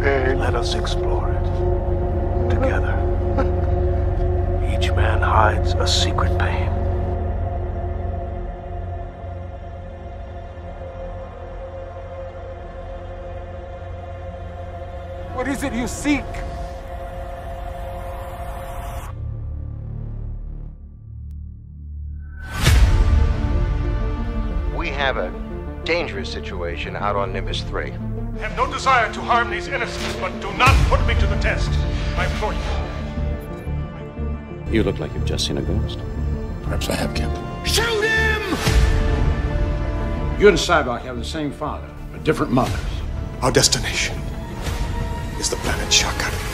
iron. Let us explore it. Together. Each man hides a secret pain. What is it you seek? We have a dangerous situation out on Nimbus 3. I have no desire to harm these innocents, but do not put me to the test. I implore you. You look like you've just seen a ghost. Perhaps I have, Captain. Shoot him! You and Sybok have the same father, but different mothers. Our destination is the planet Shaka.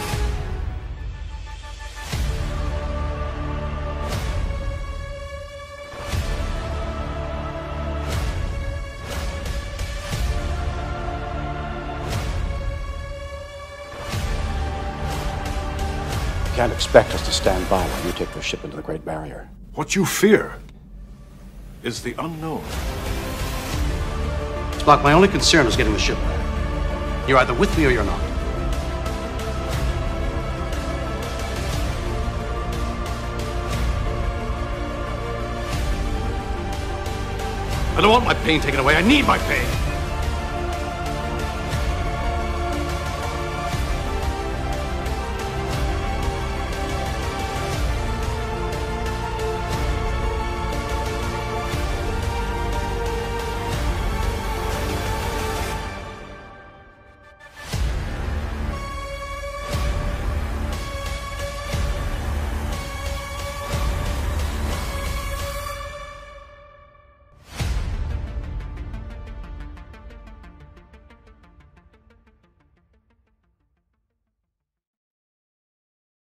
Can't expect us to stand by while you take the ship into the Great Barrier. What you fear is the unknown. Spock, my only concern is getting the ship back. You're either with me or you're not. I don't want my pain taken away. I need my pain.